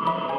Bye.